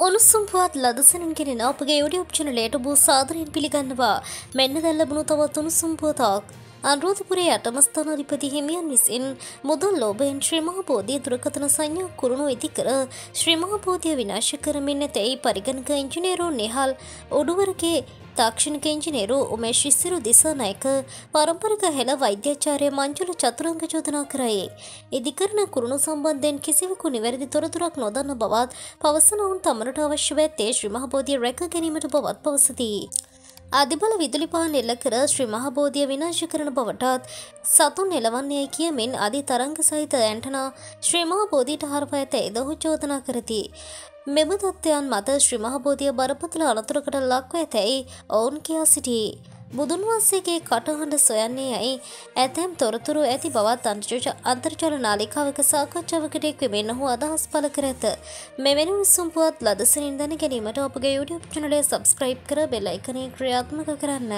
උණුසුම් පුවත් ලදසනින් කෙනෙන අපගේ යුඩියුබ් චනලයට බූ සාදරයෙන් පිළිගන්නවා. මෙන්න දැල්ලබුණු තවත් උණුසුම් පුවතක්. අනුරාධපුරේ අටමස්ථානාධිපති හිමියන් විසින් මුදල් ලෝභයෙන් ශ්‍රී මහා බෝධිය දුරකථන සංඥා කුරුණු ඉදි කර ශ්‍රී මහා බෝධිය විනාශ කරමින් ඇතැයි පරිගණක ඉංජිනේරු නිහල් උඩුවරගේ තාක්ෂණික ඉංජිනේරු උමේෂ් ඉස්සිරු දිසානායක පරම්පරික හෙළ වෛද්‍යාචාර්ය මංජුල චතුරංග චෝදනා කරයි. ඉදිකරන කුරුණු සම්බන්ධයෙන් කිසිවෙකු නිවැරදි තොරතුරක් නොදන්න බවත් පවසන ඔවුන් තමනට අවශ්‍ය ඇත්තේ ශ්‍රී මහබෝධිය රැක ගැනීමට බවත් පවසති. අධිබල විදුලි පාන් එල්ල කර ශ්‍රී මහබෝධිය විනාශ කරන බවටත් සතුන් එලවන්නේ කියමින් අධි තරංග සහිත ඇන්ටනා ශ්‍රී මහබෝධීට හරප ඇත එදහු චෝදනා කරති. මෙම තත්ත්වයන් මත ශ්‍රී මහබෝධිය බරපතල අනතුරකට ලක්ව ඇතැයි ඔවුන් කියා සිටී. බුදුන් වහන්සේගේ කටහඬ සොයන්නේ ඇයි ඇතැම් තොරතුරු ඇති බවත් අන්තර්ජල නාලිකාවක සාකච්ඡාවකට එක්වෙමින් ඔහු අදහස් පල කර ඇත. මෙවැනි උණුසුම්පුවත් ලදසනින් දැන ගැනීමට අපගේ YouTube චනලය සබස්ක්‍රයිබ් කර බෙල්ලයිකනේ ක්‍රියාත්මක කරන්න.